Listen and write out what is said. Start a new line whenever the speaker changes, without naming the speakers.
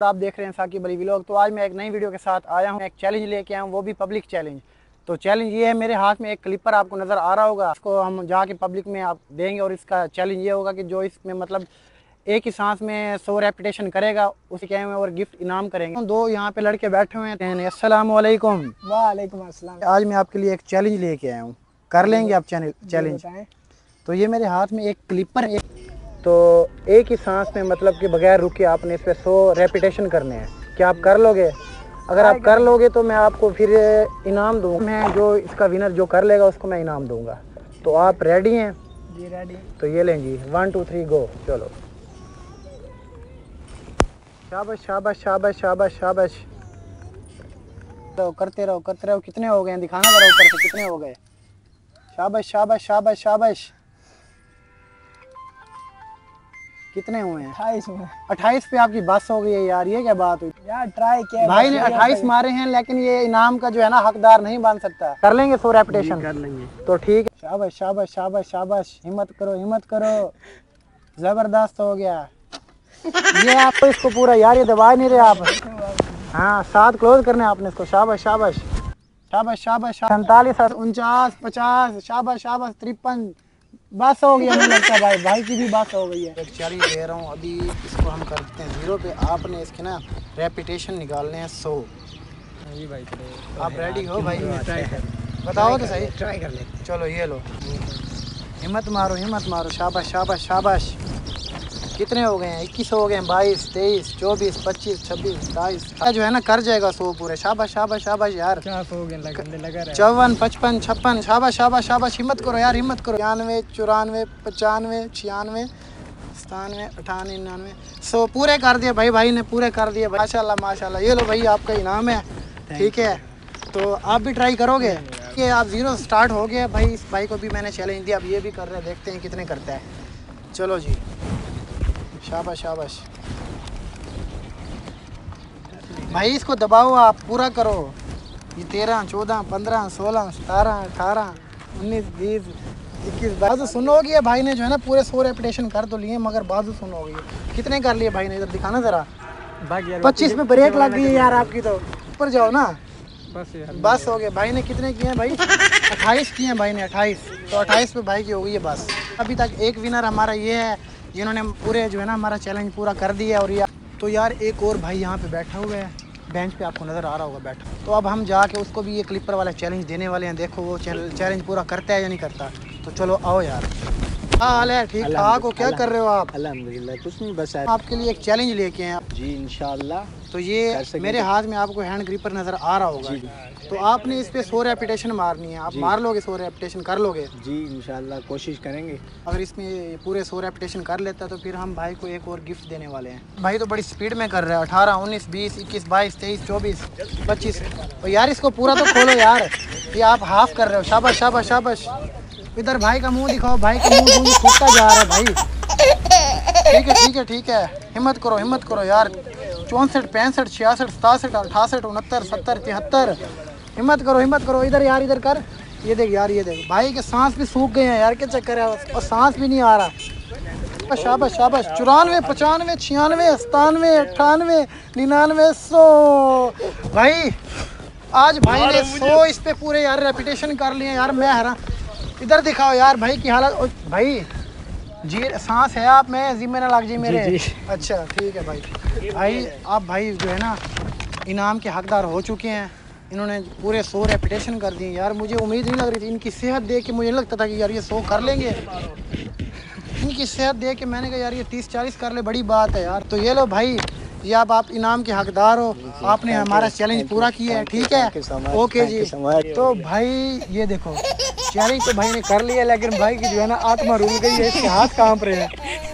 आप देख रहे हैं साकिब अली व्लॉग तो आज मैं एक नई वीडियो के साथ आया हूँ एक चैलेंज लेके आया हूँ वो भी पब्लिक चैलेंज तो चैलेंज ये है मेरे हाथ में एक क्लिपर आपको नज़र आ रहा होगा। इसको हम जाके पब्लिक में आप देंगे और इसका चैलेंज ये होगा कि जो इसमें मतलब एक ही सांस में सौ रेपिटेशन करेगा उसी के में और गिफ्ट इनाम करेंगे। दो यहाँ पे लड़के बैठे हुए हैं अस्सलाम वालेकुम
वालेकुम
आज मैं आपके लिए एक चैलेंज लेके आया हूँ। कर लेंगे आप चैलेंज तो ये मेरे हाथ में एक क्लिपर है तो एक ही सांस में मतलब कि बगैर रुके आपने इस पर सौ रेपिटेशन करने हैं। क्या आप कर लोगे? अगर आप कर लोगे तो मैं आपको फिर इनाम दूँगा। मैं जो इसका विनर जो कर लेगा उसको मैं इनाम दूँगा। तो आप रेडी हैं?
जी रेडी
तो ये लें जी। वन टू थ्री गो चलो। शाबाश शाबाश शाबाश शाबाश शाबाश। रहो करते रहो करते रहो। कितने हो गए दिखाना जरा ऊपर से। कितने हो गए? शाबाश शाबाश शाबाश शाबाश। कितने हुए हैं?
अट्ठाईस में
अट्ठाईस पे आपकी बस हो गई है यार ये क्या बात हुई?
यार ट्राई किया
भाई ने अट्ठाईस मारे हैं लेकिन ये इनाम का जो है ना हकदार नहीं बन सकता। कर लेंगे सो रेपिटेशन कर लेंगे। तो ठीक है। शाबाश शाबाश शाबाश शाबाश। हिम्मत करो हिम्मत करो। ज़बरदस्त हो गया। ये आपको इसको पूरा यार ये दबा नहीं रहे आप। हाँ सात क्लोज करने आपने इसको। शाबाश। शाबाश शाबाश शाबाश। सैंतालीस उनचास पचास। शाबाश शाबाश तिरपन। बस हो गया लगता भाई भाई की भी बात हो गई है। एक चालीस दे रहा हूँ अभी इसको हम करते हैं ज़ीरो पे। आपने इसके ना रेपिटेशन निकालने हैं सौ।
जी भाई
आप रेडी हो भाई? बताओ तो सही।
ट्राई कर लेते
चलो ये लो। हिम्मत मारो हिम्मत मारो। शाबाश शाबाश शाबाश। कितने हो गए हैं? इक्कीस हो गए हैं बाईस तेईस चौबीस पच्चीस छब्बीस सताईस जो है ना कर जाएगा सौ पूरे। शाबाश शाबाश शाबाश यार।
हो? गए
चौवन पचपन छप्पन। शाबाश शाबाश शाबाश। हिम्मत करो यार हिम्मत करो। छियानवे चौरानवे पचानवे छियानवे सतानवे अठानवे निन्यानवे। सो पूरे कर दिए भाई भाई ने पूरे कर दिए। माशाल्लाह माशाल्लाह। ये लो भाई आपका इनाम है। ठीक है। तो आप भी ट्राई करोगे? कि आप ज़ीरो स्टार्ट हो गया भाई इस भाई को भी मैंने चैलेंज दिया। अब ये भी कर रहे हैं देखते हैं कितने करता है। चलो जी। शाबाश शाबाश। भाई इसको दबाओ आप पूरा करो। ये तेरह चौदह पंद्रह सोलह सतारह अठारह उन्नीस बीस इक्कीस बाजू सुनोगी है भाई ने जो है ना पूरे सौ रेपिटेशन कर तो लिए मगर बाजू सुनोगी। कितने कर लिए भाई ने इधर दिखाना ज़रा? पच्चीस में ब्रेक लग गई है यार आपकी तो। ऊपर जाओ ना।
बस यार।
बस हो गए भाई ने कितने किए हैं भाई? अट्ठाईस किए हैं भाई ने अट्ठाईस। तो अट्ठाईस पे भाई की हो गई है बस। अभी तक एक विनर हमारा ये है जिन्होंने पूरे जो है ना हमारा चैलेंज पूरा कर दिया और यार तो यार एक और भाई यहाँ पे बैठा हुआ है। बेंच पे आपको नज़र आ रहा होगा बैठा। तो अब हम जाके उसको भी ये क्लिपर वाला चैलेंज देने वाले हैं। देखो वो चैलेंज पूरा करता है या नहीं करता। तो चलो आओ यार। हाँ हाल है? ठीक ठाक हो क्या कर रहे हो आप?
अल्हम्दुलिल्लाह कुछ नहीं बस
आपके लिए एक चैलेंज लेके हैं
जी इंशाल्लाह।
तो ये मेरे हाथ में आपको हैंड ग्रिपर नज़र आ रहा होगा। तो आपने इस पे सो रेपिटेशन मारनी है। आप मार लोगे सो रेपिटेशन कर लोगे?
जी इंशाल्लाह कोशिश करेंगे।
अगर इसमें पूरे सो रेपिटेशन कर लेता है तो फिर हम भाई को एक और गिफ्ट देने वाले हैं। भाई तो बड़ी स्पीड में कर रहा है। अठारह उन्नीस बीस इक्कीस बाईस तेईस चौबीस पच्चीस। तो यार इसको पूरा तो खोलो यार। ये आप हाफ़ कर रहे हो। शाबाश शाबाश शाबाश। इधर भाई का मुँह दिखाओ भाई का मुँह मुँह फूटता जा रहा है भाई। ठीक है ठीक है ठीक है। हिम्मत करो हिम्मत करो यार। चौंसठ पैंसठ छियासठ सतासठ अठासठ उनहत्तर सत्तर तिहत्तर। हिम्मत करो हिम्मत करो। इधर यार इधर कर। ये देख यार ये देख। भाई के सांस भी सूख गए हैं यार क्या चक्कर है? और सांस भी नहीं आ रहा। शाबाश शाबाश चौरानवे पचानवे छियानवे सतानवे अट्ठानवे निन्यानवे सौ। भाई आज भाई ने सौ इस पे पूरे यार रेपिटेशन कर लिए यार मैं हरा इधर दिखाओ यार भाई की हालत। भाई जी सांस है आप में? जिम्मे ना लग जी मेरे।
जी, जी।
अच्छा ठीक है भाई। भाई आप भाई जो है ना इनाम के हकदार हो चुके हैं। इन्होंने पूरे सौ रेपिटेशन कर दिए। यार मुझे उम्मीद नहीं लग रही थी। इनकी सेहत देख के मुझे लगता था कि यार ये सौ कर लेंगे। इनकी सेहत देख के मैंने कहा यार ये तीस चालीस कर ले। बड़ी बात है यार। तो ये लो भाई ये आप आप इनाम के हकदार हो। आपने हमारा चैलेंज पूरा किया है, ठीक है? ओके जी। तो भाई, ये देखो चैलेंज तो भाई ने कर लिया, लेकिन भाई की जो है ना आत्मा रूल गई है, इसके हाथ काँप रहे हैं?